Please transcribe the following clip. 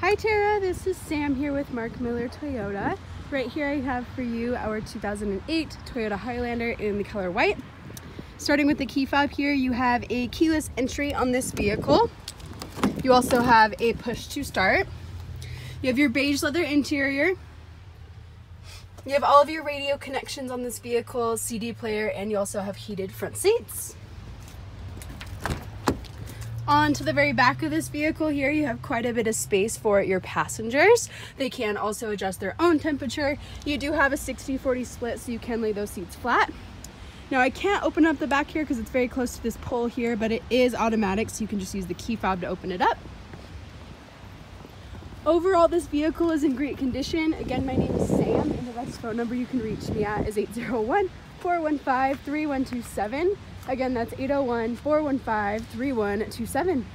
Hi Tara, this is Sam here with Mark Miller Toyota. Right here I have for you our 2008 Toyota Highlander in the color white. Starting with the key fob here, you have a keyless entry on this vehicle. You also have a push to start. You have your beige leather interior. You have all of your radio connections on this vehicle, CD player, and you also have heated front seats. On to the very back of this vehicle here, you have quite a bit of space for your passengers. They can also adjust their own temperature. You do have a 60-40 split, so you can lay those seats flat. Now I can't open up the back here because it's very close to this pole here, but it is automatic, so you can just use the key fob to open it up. Overall, this vehicle is in great condition. Again, my name is Sam, and the best phone number you can reach me at is 801 415 3127. Again, that's 801 415 3127.